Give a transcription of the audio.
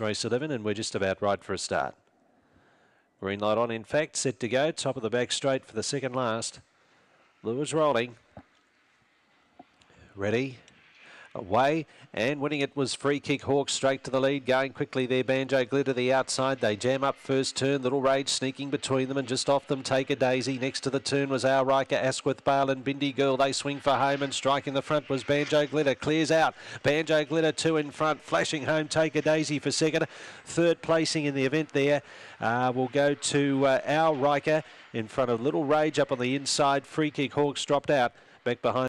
Race 11 and we're just about right for a start. Green light on, in fact, set to go. Top of the back straight for the second last. Lewis rolling. Ready. Away. And winning it was free kick Hawk straight to the lead going quickly there. Banjo Glitter the outside. They jam up first turn. Little Rage sneaking between them and just off them. Take a daisy. Next to the turn was our Riker Asquith Bale and Bindi Girl. They swing for home and striking the front was Banjo Glitter. Clears out. Banjo Glitter two in front flashing home. Take a daisy for second. Third placing in the event there uh, will go to uh, our Riker in front of Little Rage up on the inside. Free kick Hawks dropped out. Back behind